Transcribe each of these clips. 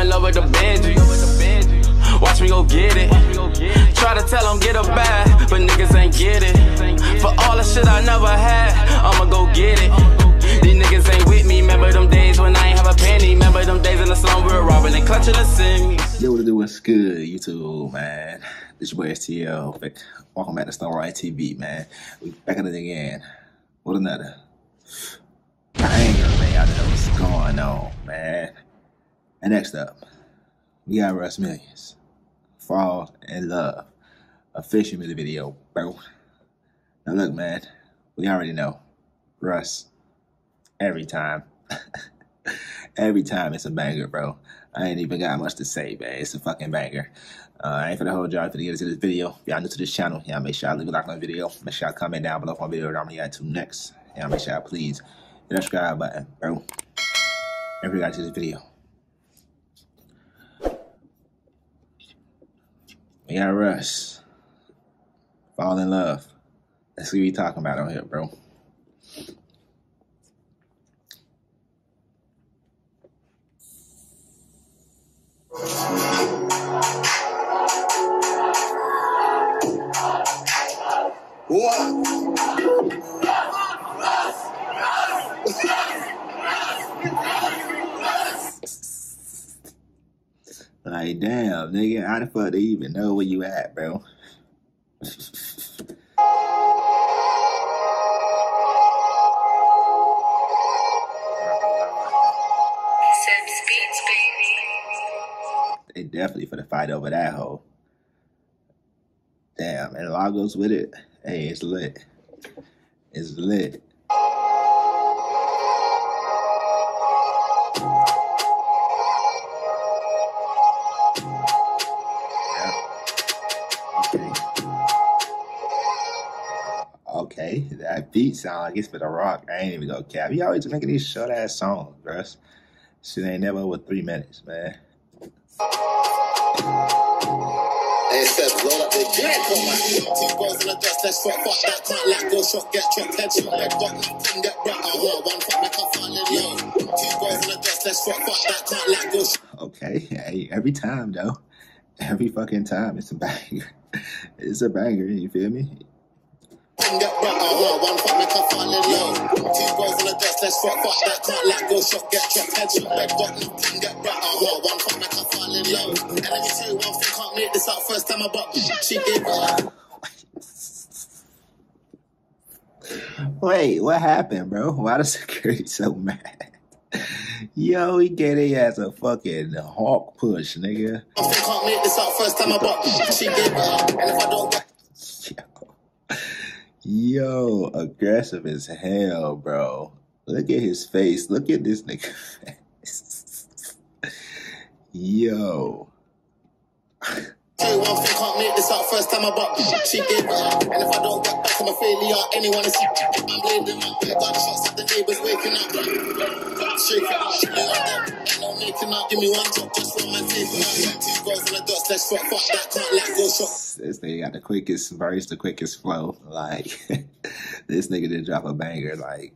In love with the Benji. Watch me go get it. Try to tell them get a bag, but niggas ain't get it. For all the shit I never had, I'ma go get it. These niggas ain't with me. Remember them days when I ain't have a penny. Remember them days in the slum we were robbing and clutching the semis. Yo, what it do? What's good, YouTube, man? This your boy STL. Welcome back to StonerLife TV, man. We back at it again. What another banger, man. Y'all know what's going on, man. And next up, we got Russ Millions. Fall in Love. Official music video, bro. Now look, man, we already know. Russ, every time. every time it's a banger, bro. I ain't even got much to say, man. It's a fucking banger. Uh, I ain't for the whole job for to get into this video. If y'all new to this channel, y'all make sure y'all leave a like on the video. Make sure y'all comment down below for my video that I'm gonna get to next. Y'all make sure y'all please hit that subscribe button, bro. You got to this video. We got Russ. Fall in love. Let's see what we talking about on here, bro. What? Like, damn, nigga, how the fuck they even know where you at, bro? Sips Beats, baby. They definitely for the fight over that hoe. Damn, and Lagos with it. Hey, it's lit. It's lit. Okay, that beat sound like it's for the rock. I ain't even gonna cap. You always making these short ass songs, bruh. Shit ain't never over three minutes, man. Hey, Seb, roll up the jack on my Two in the dust, let's fuck, fuck that can't let go, shot, get chopped, head shot, leg got nothing, get back, I want one fuck, make a fall in love. Two boys in the dust, let's fuck, fuck that can't let go, Okay, hey, every time though, every fucking time it's a banger. It's a banger. You feel me? Get back, I want one fuck, make a fall in love. Two boys in the dust, let's fuck, fuck that can't let go, shot, get chopped, head shot, leg got nothing, get back, I want one fuck, make a fall in love. And let me tell you one thing, can't make this out first time I bought she gave it up. Wait, what happened, bro? Why the security so mad? Yo, he gave their ass a fucking hawk push, nigga. I think can't make this out first time I bought she gave up. And if I don't get Yo. Yo, aggressive as hell, bro. Look at his face. Look at this nigga face. Yo. Tell you one thing, can't make this out first time I bought She gave it up, and if I don't get back, I'm a failure. Anyone to see, I'm bleeding my bed, gunshots at the neighbors waking up. Shake it up, shake it up. Ain't no making give me one top just for my teeth. Two girls in the dust, let's fuck, fuck that, can't let go, shot. This nigga got the quickest verse, the quickest flow. Like, this nigga did drop a banger, like,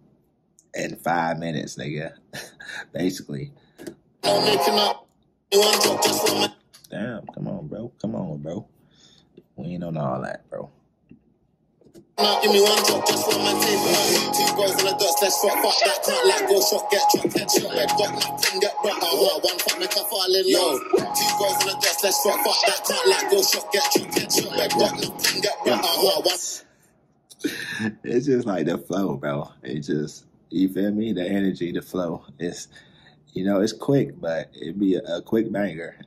in five minutes, nigga. Basically. No making up, give me one top just for Damn, come on, bro. Come on, bro. We ain't on all that, bro. Now give me one top just for my teeth. Two girls in the dust, let's fuck, fuck that, can't let go, shot, get chopped, head shot, leg got nothing, get back. I want one fuck, make her fall in love. Two girls in the dust, let's fuck, fuck that, can't let go, shot, get chopped, head shot, leg got nothing, get back. I want one. It's just like the flow, bro. It just, you feel me? The energy, the flow. It's, you know, it's quick, but it'd be a, a quick banger.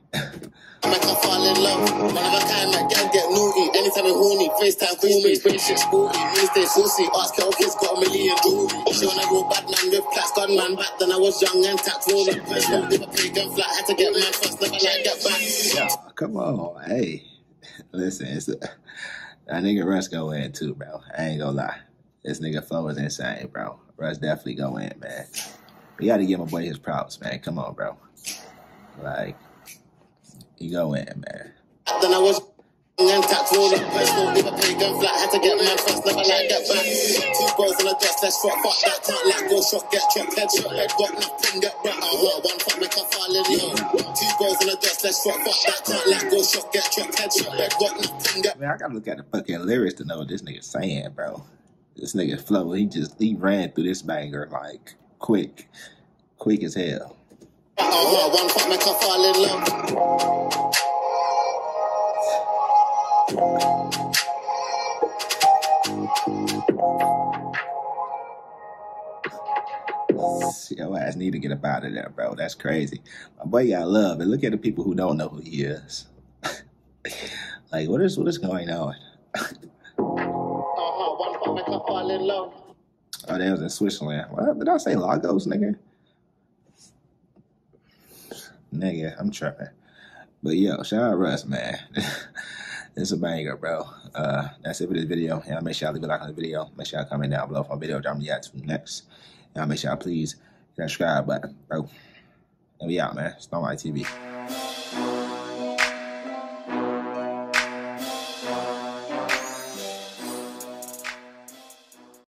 Fall in love. One of a kind, that girl get naughty. Anytime you horny, FaceTime, call me. Spring shit sporty. Me stay saucy. Ask her kids got a million jewelry. She wanna go bad man with plaques, gun man back then I was young and tapped rolling. Personal, did a pagan flat, had to get man first, never like back. Yo, come on. Hey, listen, it's a, that nigga Russ go in too, bro. I ain't gonna lie. This nigga flow is insane, bro. Russ definitely go in, man. We gotta give my boy his props, man. Come on, bro. Like, he go in, man. Then I was And tax roll up personal, leave a pagan flat, had to get my first, never like get back. Two bros on the dust, let's fuck, fuck that, can't let go, shot, get chopped, headshot, head got nothing, get back. Uh-huh, one fuck, make her fall in love. Two bros on the dust, let's fuck, fuck that, can't let go, shot, get chopped, headshot, head got nothing, get Man, I gotta look at the fucking lyrics to know what this nigga saying, bro. This nigga flow, he just he ran through this banger like quick, quick as hell. Uh-huh. Your ass need to get up out of there, bro. That's crazy. My boy got love, and look at the people who don't know who he is. like, what is what is going on? Oh, that was in Switzerland. What did I say? Lagos, nigga. Nigga, I'm tripping. But yo, shout out Russ, man. it's a banger, bro. Uh, that's it for this video. Y'all make sure y'all leave a like on the video. Make sure y'all comment down below for my video. Drop me out to next. Y'all make sure y'all please hit that subscribe button, bro. And we out, man. StonerLife TV.